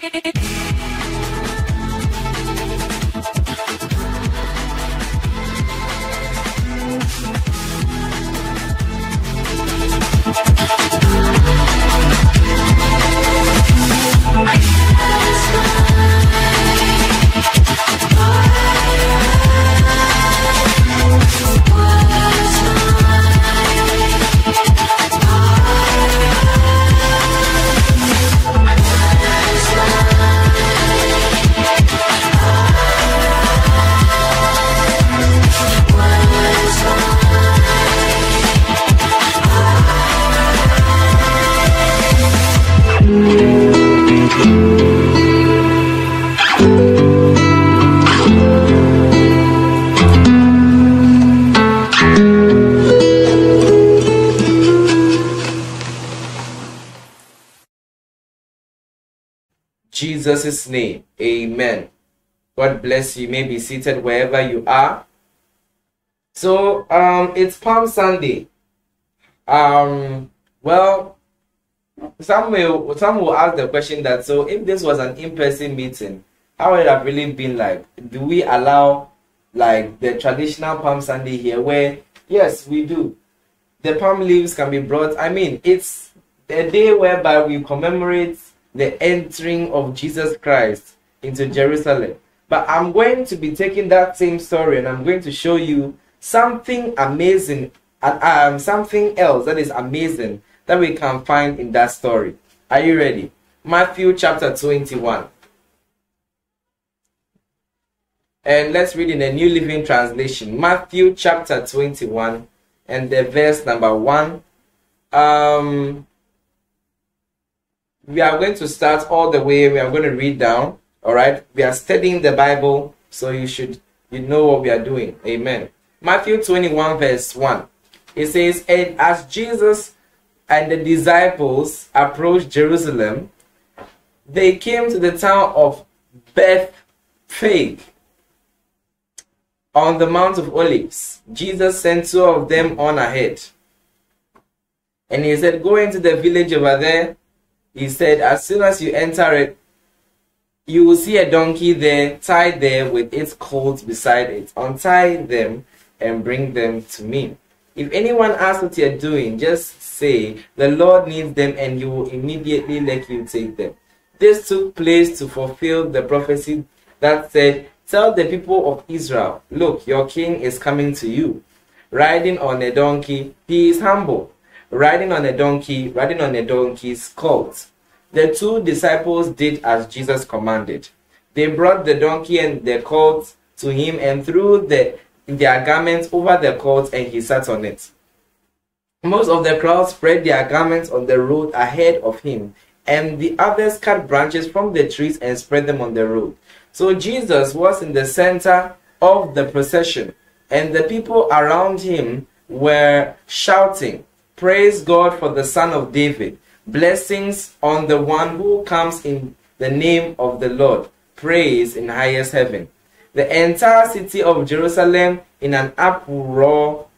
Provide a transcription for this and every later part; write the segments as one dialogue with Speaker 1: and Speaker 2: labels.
Speaker 1: get it. Jesus' name. Amen. God bless you. you. may be seated wherever you are. So um it's Palm Sunday. Um well some will some will ask the question that so if this was an in-person meeting, how would it have really been like? Do we allow like the traditional Palm Sunday here where yes we do. The palm leaves can be brought. I mean it's a day whereby we commemorate the entering of Jesus Christ into Jerusalem. But I'm going to be taking that same story and I'm going to show you something amazing and um, something else that is amazing that we can find in that story. Are you ready? Matthew chapter 21. And let's read in the New Living Translation. Matthew chapter 21 and the verse number 1. Um, we are going to start all the way. We are going to read down. All right. We are studying the Bible, so you should you know what we are doing. Amen. Matthew 21 verse 1. It says, And as Jesus and the disciples approached Jerusalem, they came to the town of Bethphage on the Mount of Olives. Jesus sent two of them on ahead. And he said, Go into the village over there he said, As soon as you enter it, you will see a donkey there, tied there with its colt beside it. Untie them and bring them to me. If anyone asks what you're doing, just say, The Lord needs them, and he will immediately let you take them. This took place to fulfill the prophecy that said, Tell the people of Israel, Look, your king is coming to you. Riding on a donkey, he is humble riding on a donkey, riding on a donkey's colt. The two disciples did as Jesus commanded. They brought the donkey and the colt to him and threw the, their garments over the colt and he sat on it. Most of the crowd spread their garments on the road ahead of him, and the others cut branches from the trees and spread them on the road. So Jesus was in the center of the procession, and the people around him were shouting, Praise God for the Son of David. Blessings on the one who comes in the name of the Lord. Praise in highest heaven. The entire city of Jerusalem in an uproar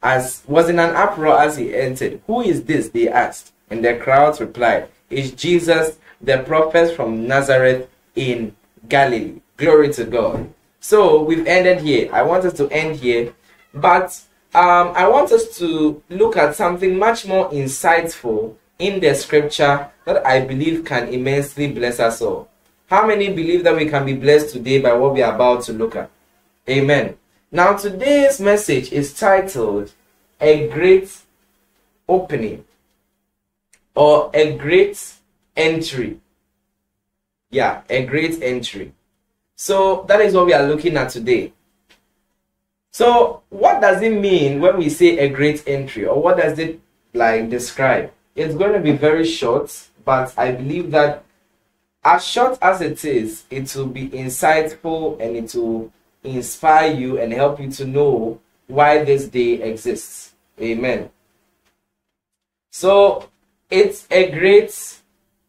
Speaker 1: as was in an uproar as he entered. Who is this? They asked. And the crowds replied, Is Jesus the prophet from Nazareth in Galilee. Glory to God. So we've ended here. I wanted to end here. But um, I want us to look at something much more insightful in the scripture that I believe can immensely bless us all. How many believe that we can be blessed today by what we are about to look at? Amen. Now, today's message is titled A Great Opening or A Great Entry. Yeah, a great entry. So, that is what we are looking at today. So, what does it mean when we say a great entry, or what does it like describe? It's going to be very short, but I believe that as short as it is, it will be insightful and it will inspire you and help you to know why this day exists. Amen. So, it's a great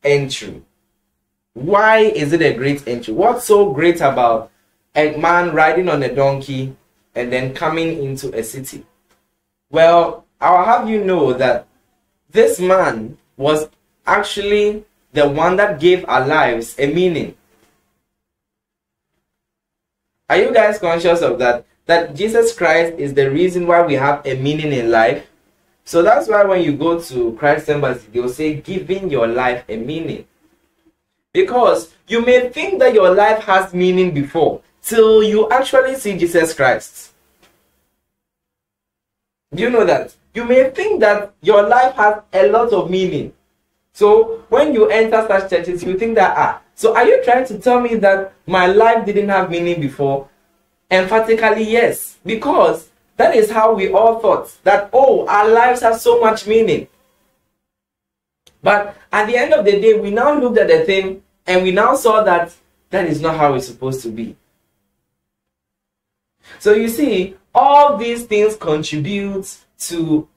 Speaker 1: entry. Why is it a great entry? What's so great about a man riding on a donkey and then coming into a city. Well, I'll have you know that this man was actually the one that gave our lives a meaning. Are you guys conscious of that? That Jesus Christ is the reason why we have a meaning in life? So that's why when you go to Christ Embassy, they'll say, giving your life a meaning. Because you may think that your life has meaning before, till you actually see Jesus Christ. Do you know that? You may think that your life has a lot of meaning. So when you enter such churches, you think that, ah, so are you trying to tell me that my life didn't have meaning before? Emphatically, yes. Because that is how we all thought that, oh, our lives have so much meaning. But at the end of the day, we now looked at the thing and we now saw that that is not how it's supposed to be. So you see, all these things contribute to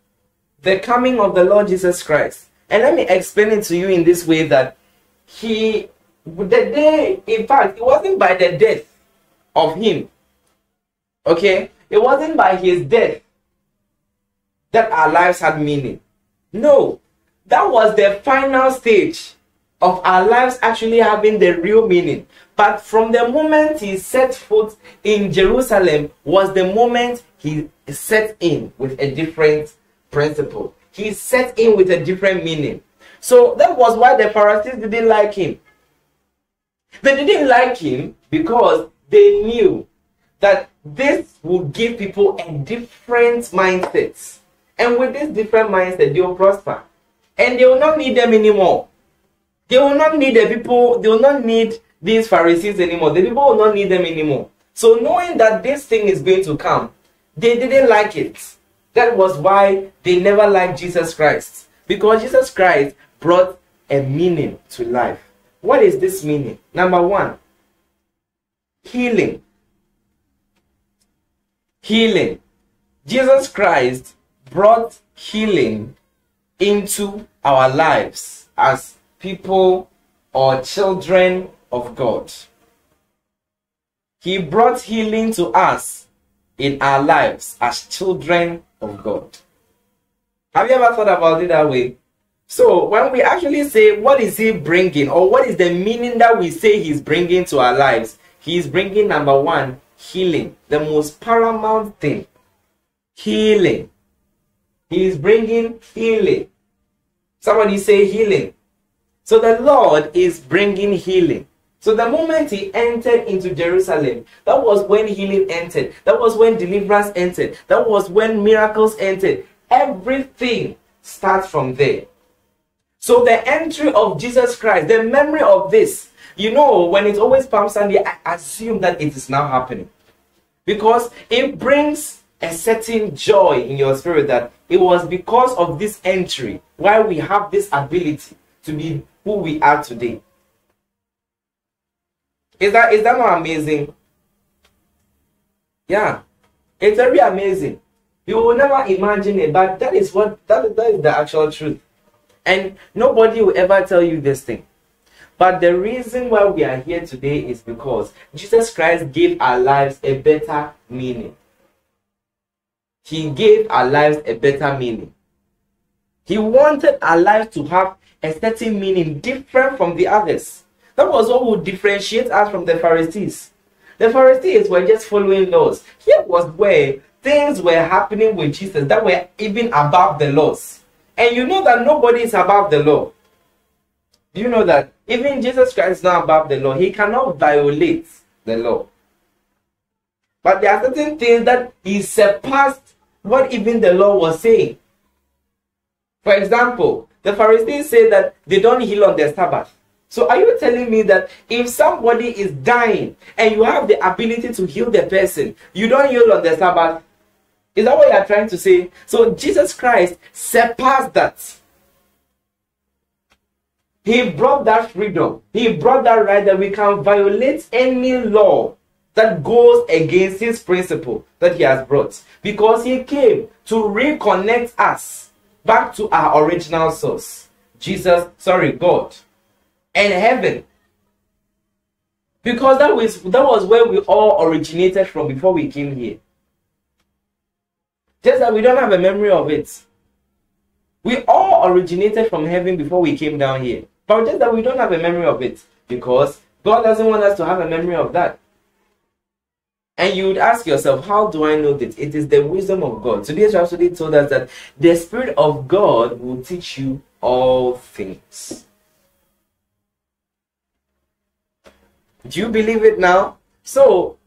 Speaker 1: the coming of the Lord Jesus Christ. And let me explain it to you in this way that he, the day, in fact, it wasn't by the death of him, okay? It wasn't by his death that our lives had meaning. No, that was the final stage of our lives actually having the real meaning. But from the moment he set foot in Jerusalem was the moment he set in with a different principle. He set in with a different meaning. So that was why the Pharisees didn't like him. They didn't like him because they knew that this would give people a different mindset. And with this different mindset, they will prosper. And they will not need them anymore. They will not need the people, they will not need these Pharisees anymore. The people will not need them anymore. So knowing that this thing is going to come, they didn't like it. That was why they never liked Jesus Christ. Because Jesus Christ brought a meaning to life. What is this meaning? Number one, healing. Healing. Jesus Christ brought healing into our lives as people or children of God. He brought healing to us in our lives as children of God. Have you ever thought about it that way? So, when we actually say, What is He bringing, or what is the meaning that we say He's bringing to our lives? He's bringing number one, healing, the most paramount thing. Healing. He's bringing healing. Somebody say healing. So, the Lord is bringing healing. So the moment he entered into Jerusalem, that was when healing entered. That was when deliverance entered. That was when miracles entered. Everything starts from there. So the entry of Jesus Christ, the memory of this, you know, when it's always Palm Sunday, I assume that it is now happening. Because it brings a certain joy in your spirit that it was because of this entry why we have this ability to be who we are today. Is that is that not amazing? Yeah, it's very amazing. You will never imagine it, but that is what that, that is the actual truth. And nobody will ever tell you this thing. But the reason why we are here today is because Jesus Christ gave our lives a better meaning. He gave our lives a better meaning. He wanted our lives to have a certain meaning different from the others. That was what would differentiate us from the Pharisees. The Pharisees were just following laws. Here was where things were happening with Jesus that were even above the laws. And you know that nobody is above the law. Do you know that? Even Jesus Christ is not above the law. He cannot violate the law. But there are certain things that he surpassed what even the law was saying. For example, the Pharisees say that they don't heal on the Sabbath. So are you telling me that if somebody is dying and you have the ability to heal the person, you don't heal on the Sabbath? Is that what you are trying to say? So Jesus Christ surpassed that. He brought that freedom. He brought that right that we can violate any law that goes against his principle that he has brought. Because he came to reconnect us back to our original source. Jesus, sorry, God and heaven. Because that was that was where we all originated from before we came here. Just that we don't have a memory of it. We all originated from heaven before we came down here. But just that we don't have a memory of it because God doesn't want us to have a memory of that. And you would ask yourself, how do I know this? It is the wisdom of God. Today's Rhapsody told us that the Spirit of God will teach you all things. Do you believe it now? So,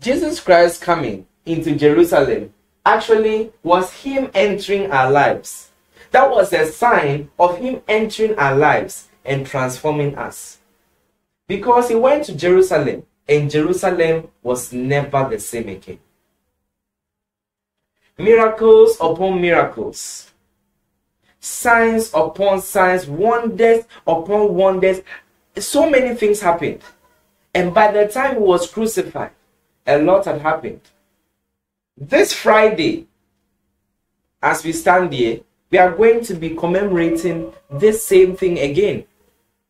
Speaker 1: Jesus Christ coming into Jerusalem actually was Him entering our lives. That was a sign of Him entering our lives and transforming us. Because He went to Jerusalem and Jerusalem was never the same again. Miracles upon miracles, signs upon signs, wonders upon wonders. So many things happened. And by the time he was crucified, a lot had happened. This Friday, as we stand here, we are going to be commemorating this same thing again.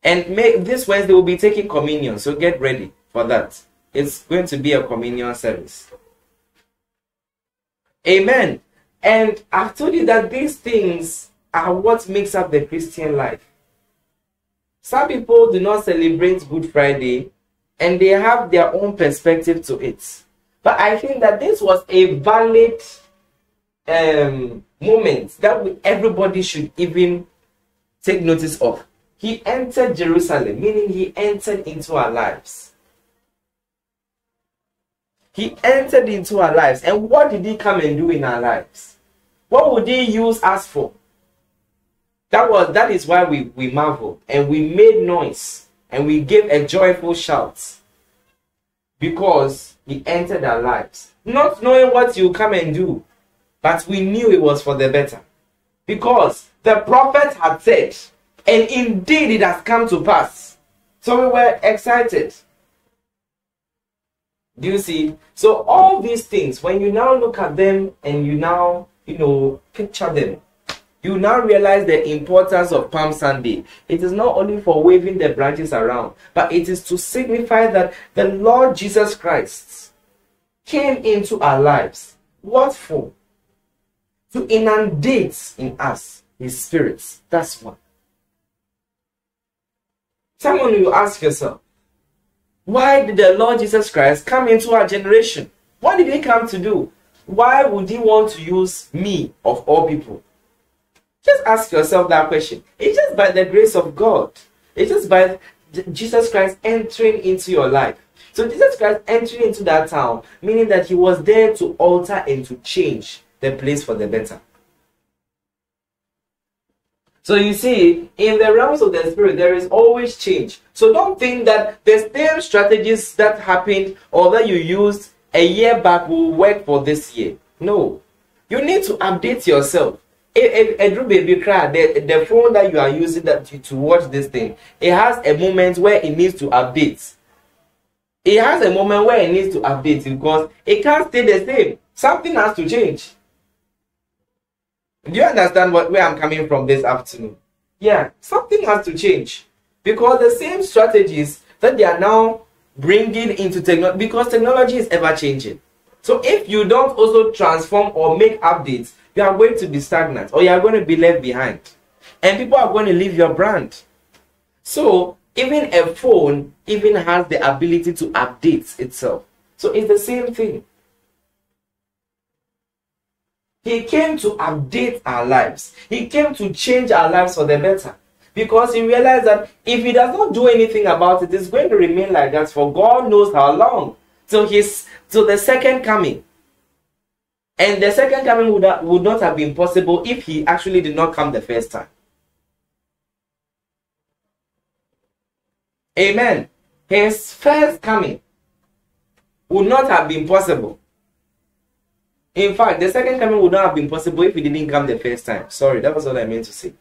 Speaker 1: And make, this Wednesday we'll be taking communion, so get ready for that. It's going to be a communion service. Amen. And I've told you that these things are what makes up the Christian life. Some people do not celebrate Good Friday and they have their own perspective to it. But I think that this was a valid um, moment that we, everybody should even take notice of. He entered Jerusalem, meaning he entered into our lives. He entered into our lives. And what did he come and do in our lives? What would he use us for? That was that is why we, we marveled and we made noise and we gave a joyful shout. Because he entered our lives. Not knowing what you come and do, but we knew it was for the better. Because the prophet had said, and indeed it has come to pass. So we were excited. Do you see? So all these things, when you now look at them and you now, you know, picture them, you now realize the importance of Palm Sunday. It is not only for waving the branches around, but it is to signify that the Lord Jesus Christ came into our lives. What for? To inundate in us his spirits. That's what. Someone will ask yourself, why did the Lord Jesus Christ come into our generation? What did he come to do? Why would he want to use me of all people? Just ask yourself that question. It's just by the grace of God. It's just by Jesus Christ entering into your life. So Jesus Christ entering into that town, meaning that he was there to alter and to change the place for the better. So you see, in the realms of the spirit, there is always change. So don't think that the same strategies that happened or that you used a year back will work for this year. No. You need to update yourself. Eh, eh, eh, a baby cry, the, the phone that you are using that to, to watch this thing, it has a moment where it needs to update. It has a moment where it needs to update because it can't stay the same. Something has to change. Do you understand what, where I'm coming from this afternoon? Yeah, something has to change because the same strategies that they are now bringing into technology, because technology is ever changing. So if you don't also transform or make updates, you are going to be stagnant or you are going to be left behind. And people are going to leave your brand. So even a phone even has the ability to update itself. So it's the same thing. He came to update our lives. He came to change our lives for the better. Because he realized that if he does not do anything about it, it's going to remain like that for God knows how long. So his so the second coming. And the second coming would, have, would not have been possible if he actually did not come the first time. Amen. His first coming would not have been possible in fact, the second coming would not have been possible if he didn't come the first time. Sorry, that was what I meant to say.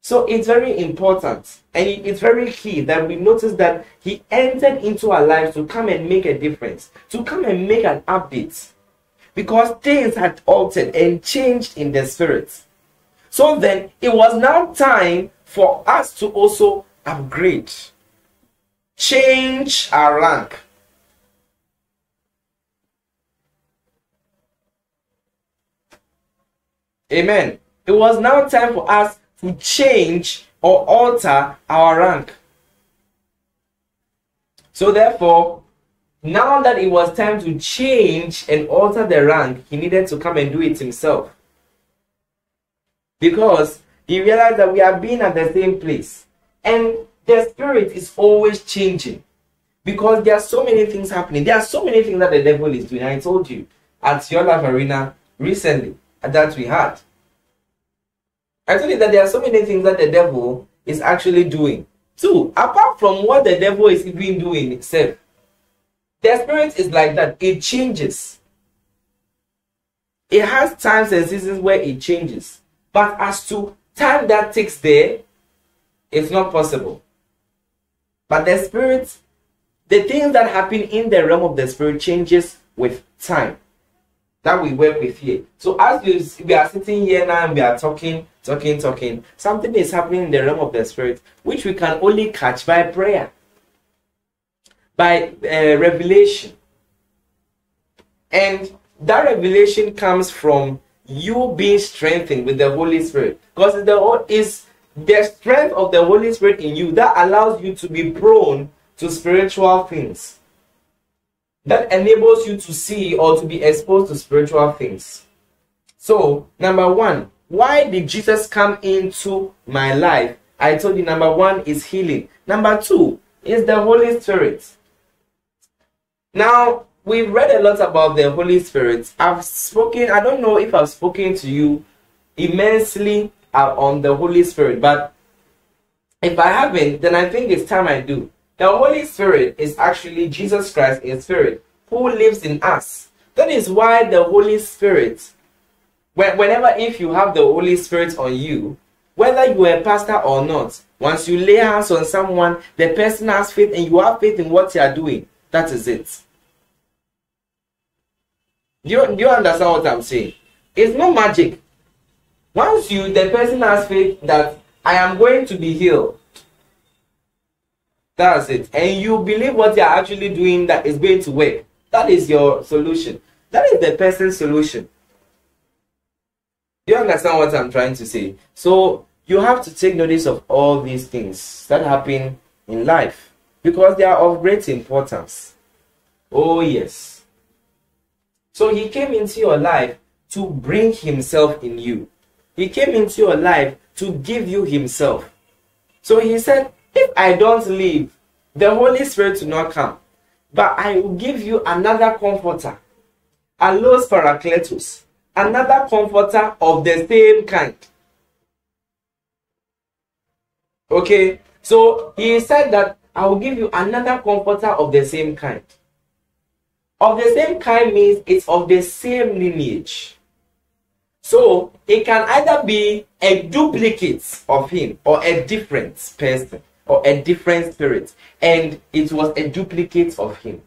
Speaker 1: So it's very important and it's very key that we notice that he entered into our lives to come and make a difference, to come and make an update. Because things had altered and changed in the spirit. So then it was now time for us to also upgrade, change our rank. Amen. It was now time for us to change or alter our rank. So therefore, now that it was time to change and alter the rank, he needed to come and do it himself. Because he realized that we are being at the same place. And the spirit is always changing. Because there are so many things happening. There are so many things that the devil is doing. I told you at your life arena recently that we had. I told you that there are so many things that the devil is actually doing. Two, apart from what the devil is even doing itself, the spirit is like that. It changes. It has times and seasons where it changes. But as to time that takes there, it's not possible. But the spirit, the things that happen in the realm of the spirit changes with time that we work with here. So as you, we are sitting here now and we are talking, talking, talking, something is happening in the realm of the spirit, which we can only catch by prayer, by uh, revelation. And that revelation comes from you being strengthened with the Holy Spirit. Because the is the strength of the Holy Spirit in you that allows you to be prone to spiritual things that enables you to see or to be exposed to spiritual things. So, number one, why did Jesus come into my life? I told you number one is healing. Number two is the Holy Spirit. Now, we've read a lot about the Holy Spirit. I've spoken, I don't know if I've spoken to you immensely uh, on the Holy Spirit, but if I haven't, then I think it's time I do. The Holy Spirit is actually Jesus Christ in spirit who lives in us. That is why the Holy Spirit, whenever if you have the Holy Spirit on you, whether you are a pastor or not, once you lay hands on someone, the person has faith and you have faith in what you are doing. That is it. Do you, do you understand what I'm saying? It's not magic. Once you the person has faith that I am going to be healed, that's it. And you believe what you're actually doing that is going to work. That is your solution. That is the person's solution. Do You understand what I'm trying to say? So you have to take notice of all these things that happen in life because they are of great importance. Oh, yes. So he came into your life to bring himself in you. He came into your life to give you himself. So he said, if I don't leave, the Holy Spirit will not come. But I will give you another comforter, allos parakletos, another comforter of the same kind. Okay, so he said that I will give you another comforter of the same kind. Of the same kind means it's of the same lineage. So it can either be a duplicate of him or a different person or a different spirit, and it was a duplicate of him.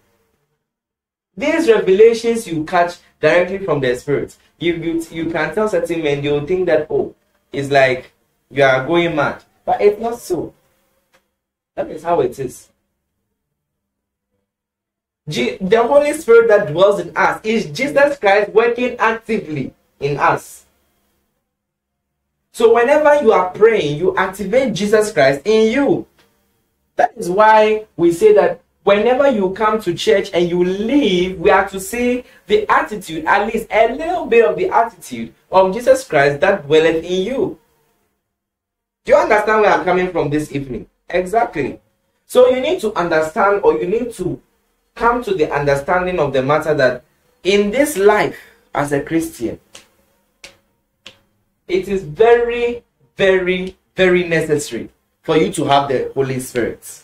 Speaker 1: These revelations you catch directly from the spirit. You, you, you can tell certain men, will think that, oh, it's like you are going mad. But it's not so. That is how it is. The Holy Spirit that dwells in us is Jesus Christ working actively in us. So whenever you are praying, you activate Jesus Christ in you. That is why we say that whenever you come to church and you leave, we are to see the attitude, at least a little bit of the attitude of Jesus Christ that dwelleth in you. Do you understand where I'm coming from this evening? Exactly. So you need to understand or you need to come to the understanding of the matter that in this life as a Christian, it is very, very, very necessary for you to have the Holy Spirit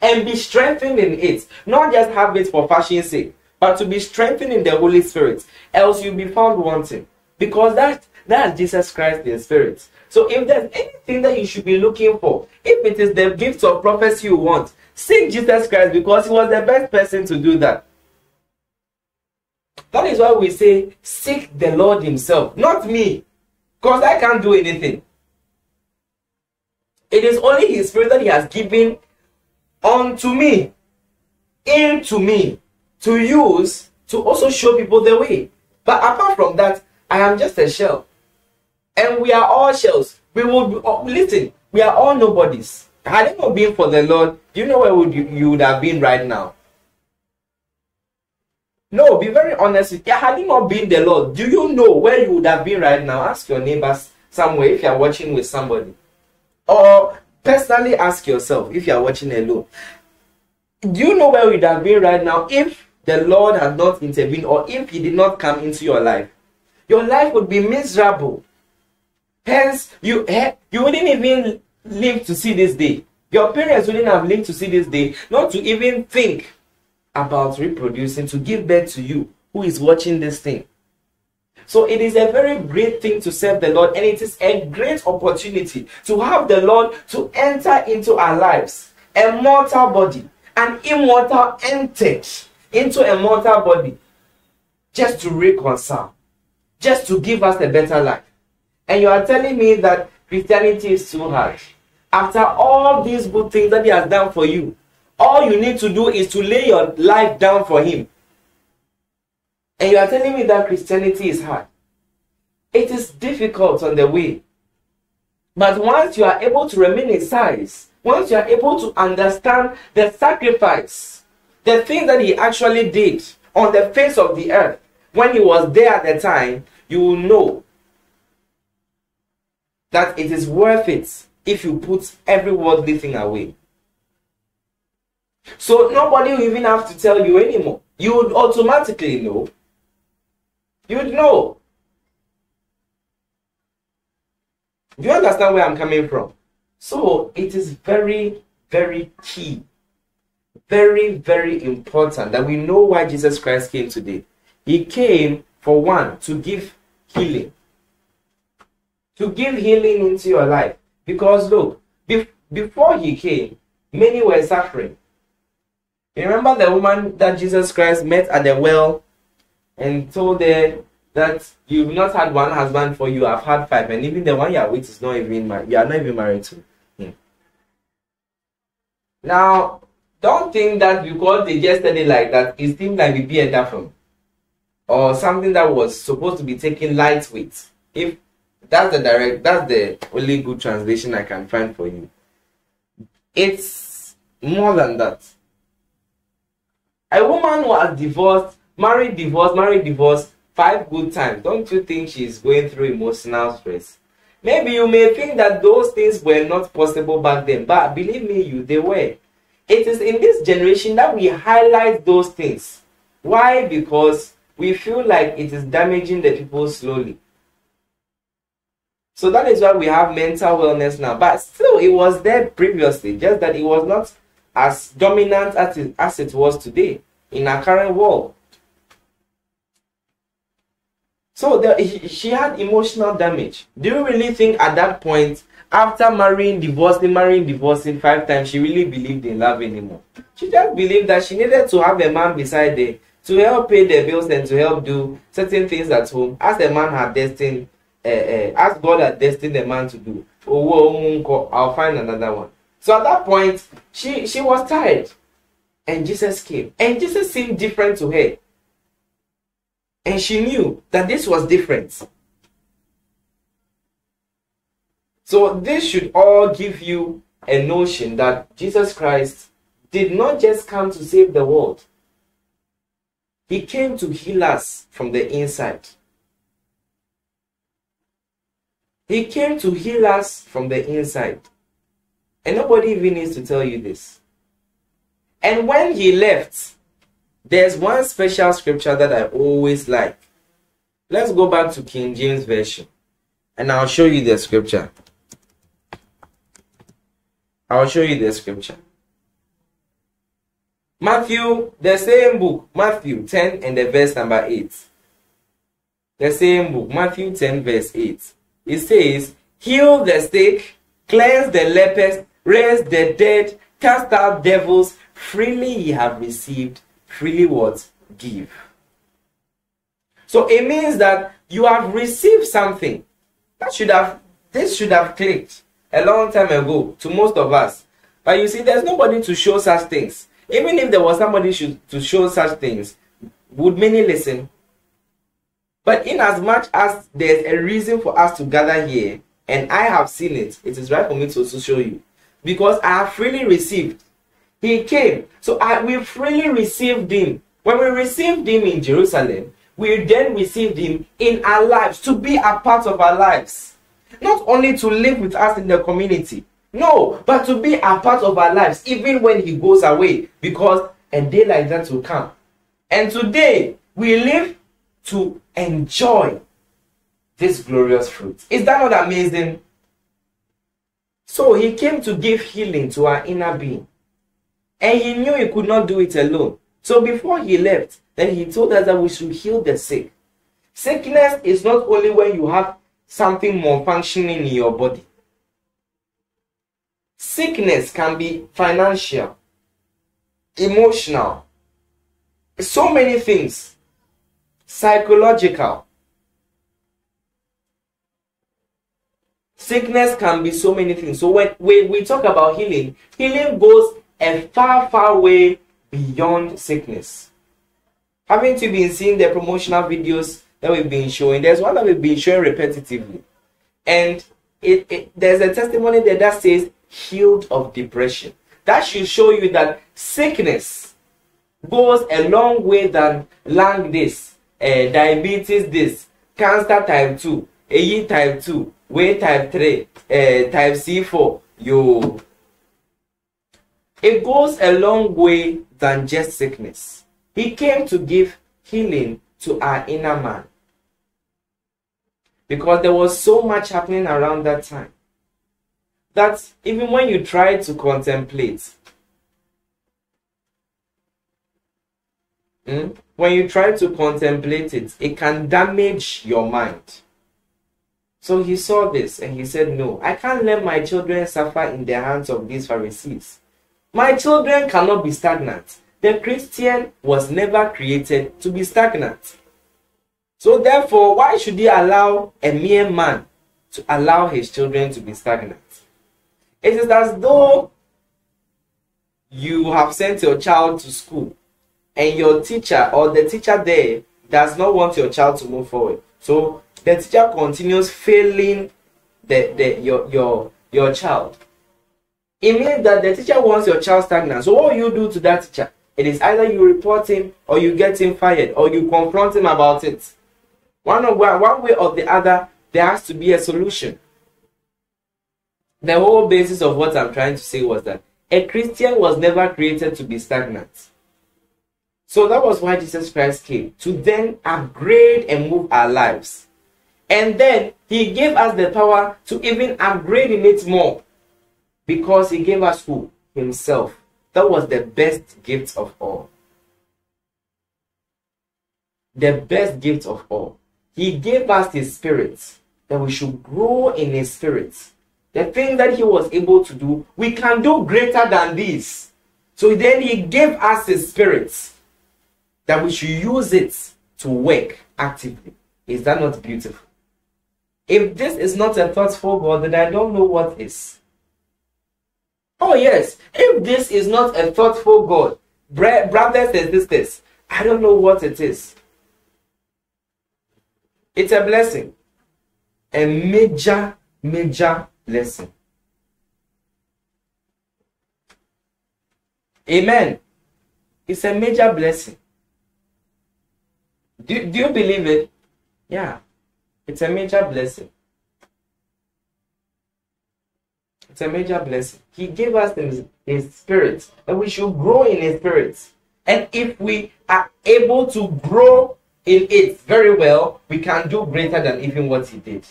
Speaker 1: and be strengthened in it. Not just have it for fashion's sake, but to be strengthened in the Holy Spirit. Else you'll be found wanting. Because that that's Jesus Christ in spirit. So if there's anything that you should be looking for, if it is the gift of prophecy you want, seek Jesus Christ because he was the best person to do that. That is why we say, seek the Lord himself, not me. Because I can't do anything. It is only His Spirit that He has given unto me, into me, to use to also show people the way. But apart from that, I am just a shell. And we are all shells. We will be, oh, listen, We are all nobodies. Had it not been for the Lord, do you know where would you, you would have been right now? No, be very honest. You. Had it not been the Lord, do you know where you would have been right now? Ask your neighbors somewhere if you are watching with somebody. Or personally ask yourself if you are watching alone. Do you know where we would have been right now if the Lord had not intervened or if He did not come into your life? Your life would be miserable. Hence, you, you wouldn't even live to see this day. Your parents wouldn't have lived to see this day, not to even think about reproducing to give birth to you who is watching this thing. So it is a very great thing to serve the Lord, and it is a great opportunity to have the Lord to enter into our lives. A mortal body, an immortal entered into a mortal body just to reconcile, just to give us a better life. And you are telling me that Christianity is too hard. After all these good things that He has done for you, all you need to do is to lay your life down for Him. And you are telling me that Christianity is hard. It is difficult on the way. But once you are able to remain in size, once you are able to understand the sacrifice, the thing that He actually did on the face of the earth, when He was there at the time, you will know that it is worth it if you put every worldly thing away. So nobody will even have to tell you anymore. You would automatically know. You would know. Do you understand where I'm coming from? So it is very, very key, very, very important that we know why Jesus Christ came today. He came for one to give healing, to give healing into your life. Because look, be- before he came, many were suffering. You remember the woman that Jesus Christ met at the well and told her that you've not had one husband for you I've had five, and even the one you are with is not even married. You are not even married to him. Now, don't think that because they just said it like that, it seemed like we be a from or something that was supposed to be taken light lightweight. If that's the direct, that's the only good translation I can find for you. It's more than that. A woman was divorced, married, divorced, married, divorced five good times. Don't you think she's going through emotional stress? Maybe you may think that those things were not possible back then, but believe me, you they were. It is in this generation that we highlight those things. Why? Because we feel like it is damaging the people slowly. So that is why we have mental wellness now. But still, it was there previously, just that it was not as dominant as it, as it was today in our current world. So the, she had emotional damage. Do you really think at that point, after marrying, divorcing, marrying, divorcing five times, she really believed in love anymore? She just believed that she needed to have a man beside her to help pay the bills and to help do certain things at home, as the man had destined uh, uh, as God had destined the man to do. Oh, I'll find another one. So at that point, she, she was tired. And Jesus came. And Jesus seemed different to her. And she knew that this was different. So this should all give you a notion that Jesus Christ did not just come to save the world. He came to heal us from the inside. He came to heal us from the inside. And nobody even needs to tell you this. And when he left, there's one special scripture that I always like. Let's go back to King James Version. And I'll show you the scripture. I'll show you the scripture. Matthew, the same book, Matthew 10 and the verse number 8. The same book, Matthew 10, verse 8 it says, Heal the sick, cleanse the lepers, raise the dead, cast out devils, freely ye have received, freely what? Give. So it means that you have received something. That should have this should have clicked a long time ago to most of us. But you see, there's nobody to show such things. Even if there was somebody to show such things, would many listen? But in as much as there's a reason for us to gather here, and I have seen it, it is right for me to show you. Because I have freely received. He came. So I, we freely received him. When we received him in Jerusalem, we then received him in our lives to be a part of our lives. Not only to live with us in the community, no, but to be a part of our lives even when he goes away because a day like that will come. And today we live to enjoy this glorious fruit. Is that not amazing? So he came to give healing to our inner being. And he knew he could not do it alone. So before he left, then he told us that we should heal the sick. Sickness is not only when you have something more functioning in your body. Sickness can be financial, emotional, so many things, psychological. Sickness can be so many things. So when, when we talk about healing, healing goes a far, far way beyond sickness. Haven't you been seeing the promotional videos that we've been showing? There's one that we've been showing repetitively. And it, it, there's a testimony there that says healed of depression. That should show you that sickness goes a long way than lung this, uh, diabetes this, cancer type 2, AE type 2, weight type 3, uh, type C4. You it goes a long way than just sickness. He came to give healing to our inner man. Because there was so much happening around that time that even when you try to contemplate, hmm, when you try to contemplate it, it can damage your mind. So he saw this and he said, No, I can't let my children suffer in the hands of these Pharisees. My children cannot be stagnant. The Christian was never created to be stagnant. So, therefore, why should he allow a mere man to allow his children to be stagnant? It is as though you have sent your child to school and your teacher or the teacher there does not want your child to move forward. So the teacher continues failing the, the your your your child. It means that the teacher wants your child stagnant. So what you do to that teacher? It is either you report him or you get him fired or you confront him about it. One, of, one way or the other, there has to be a solution the whole basis of what I'm trying to say was that a Christian was never created to be stagnant. So that was why Jesus Christ came to then upgrade and move our lives. And then he gave us the power to even upgrade in it more because he gave us who? Himself. That was the best gift of all. The best gift of all. He gave us his spirit that we should grow in his spirit the thing that he was able to do, we can do greater than this. So then he gave us his spirit that we should use it to work actively. Is that not beautiful? If this is not a thoughtful God, then I don't know what is. Oh, yes. If this is not a thoughtful God, brothers and sisters, I don't know what it is. It's a blessing. A major, major blessing. Amen. It's a major blessing. Do, do you believe it? Yeah. It's a major blessing. It's a major blessing. He gave us his, his spirit, and we should grow in his spirit. And if we are able to grow in it very well, we can do greater than even what he did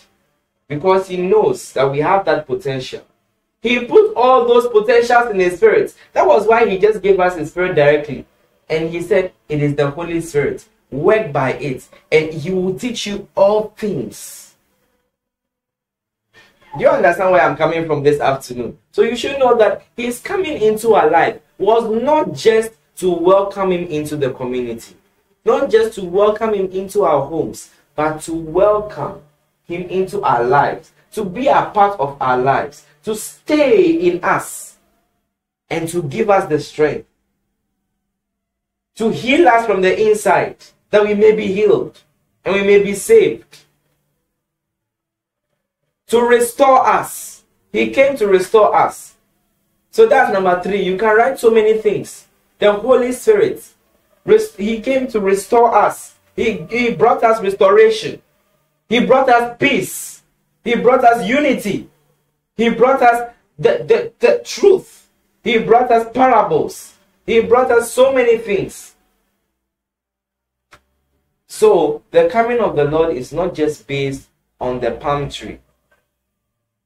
Speaker 1: because he knows that we have that potential. He put all those potentials in his spirit. That was why he just gave us his spirit directly. And he said, It is the Holy Spirit. Work by it, and he will teach you all things. Do you understand where I'm coming from this afternoon? So you should know that his coming into our life was not just to welcome him into the community, not just to welcome him into our homes, but to welcome him into our lives, to be a part of our lives, to stay in us, and to give us the strength, to heal us from the inside, that we may be healed and we may be saved, to restore us. He came to restore us. So that's number three. You can write so many things. The Holy Spirit, He came to restore us. He, he brought us restoration. He brought us peace. He brought us unity. He brought us the, the, the truth. He brought us parables. He brought us so many things. So, the coming of the Lord is not just based on the palm tree,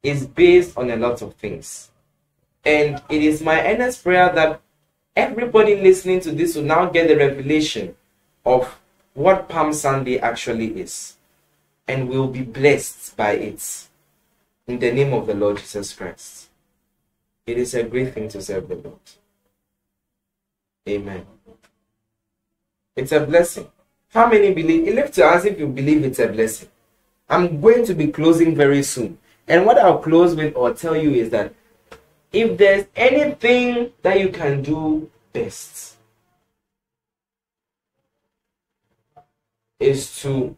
Speaker 1: it's based on a lot of things. And it is my earnest prayer that everybody listening to this will now get the revelation of what Palm Sunday actually is and will be blessed by it. In the name of the Lord Jesus Christ. It is a great thing to serve the Lord. Amen. It's a blessing. How many believe? It left to ask if you believe it's a blessing. I'm going to be closing very soon. And what I'll close with or tell you is that if there's anything that you can do best, is to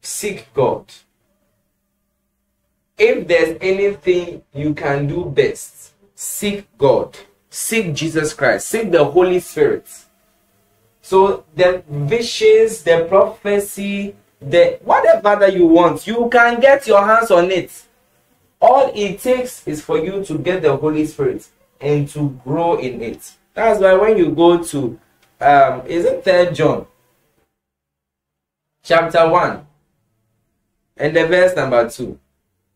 Speaker 1: seek God. If there's anything you can do best, seek God. Seek Jesus Christ. Seek the Holy Spirit. So the visions, the prophecy, the whatever that you want, you can get your hands on it. All it takes is for you to get the Holy Spirit and to grow in it. That's why when you go to um is it third John chapter 1 and the verse number 2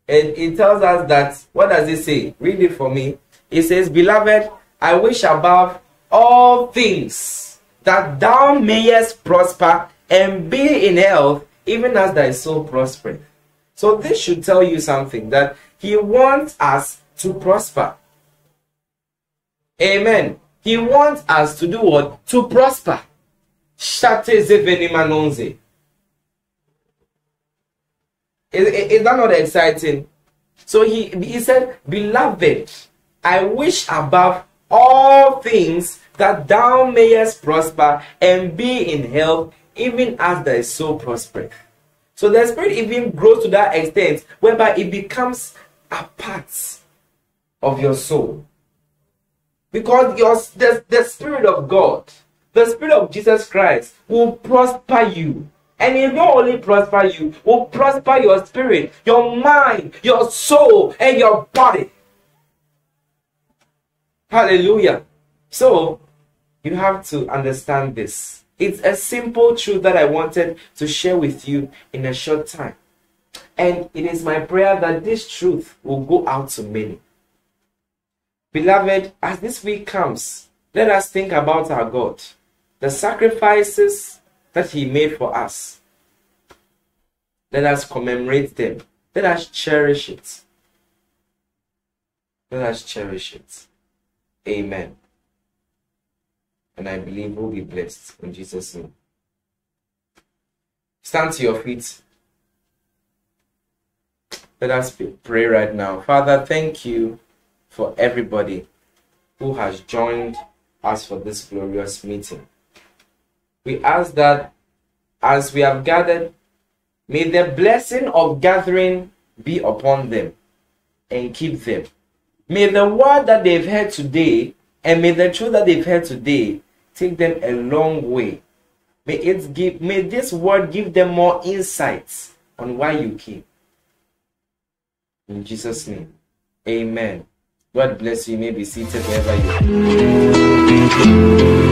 Speaker 1: and it tells us that what does it say read it for me it says beloved i wish above all things that thou mayest prosper and be in health even as thy soul prospereth. So this should tell you something that he wants us to prosper. Amen. He wants us to do what? To prosper. Is, is that not exciting? So he, he said, Beloved, I wish above all things that thou mayest prosper and be in health, even as thy soul prospereth. So the spirit even grows to that extent whereby it becomes a part of your soul. Because your, the, the spirit of God, the spirit of Jesus Christ will prosper you and it not only prosper you, will prosper your spirit, your mind, your soul, and your body. Hallelujah. So, you have to understand this. It's a simple truth that I wanted to share with you in a short time. And it is my prayer that this truth will go out to many. Beloved, as this week comes, let us think about our God, the sacrifices that He made for us. Let us commemorate them. Let us cherish it. Let us cherish it. Amen. And I believe we'll be blessed in Jesus' name. Stand to your feet. Let us pray right now. Father, thank you for everybody who has joined us for this glorious meeting. We ask that as we have gathered, may the blessing of gathering be upon them and keep them. May the word that they've heard today and may the truth that they've heard today take them a long way. May it give may this word give them more insights on why you came. In Jesus' name. Amen. God bless you. you may be seated wherever you are.